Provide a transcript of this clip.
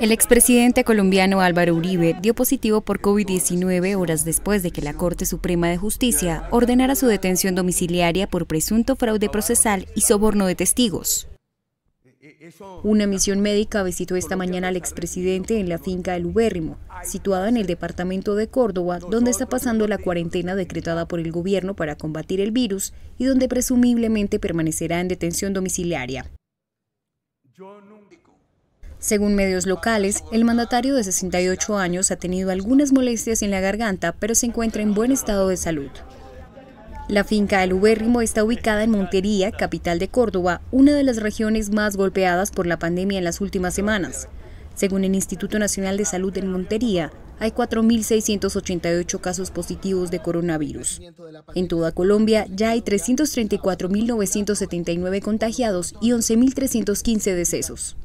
El expresidente colombiano Álvaro Uribe dio positivo por COVID-19 horas después de que la Corte Suprema de Justicia ordenara su detención domiciliaria por presunto fraude procesal y soborno de testigos. Una misión médica visitó esta mañana al expresidente en la finca El Ubérrimo, situada en el departamento de Córdoba, donde está pasando la cuarentena decretada por el gobierno para combatir el virus y donde presumiblemente permanecerá en detención domiciliaria. Según medios locales, el mandatario de 68 años ha tenido algunas molestias en la garganta, pero se encuentra en buen estado de salud. La finca El Ubérrimo está ubicada en Montería, capital de Córdoba, una de las regiones más golpeadas por la pandemia en las últimas semanas. Según el Instituto Nacional de Salud en Montería, hay 4.688 casos positivos de coronavirus. En toda Colombia ya hay 334.979 contagiados y 11.315 decesos.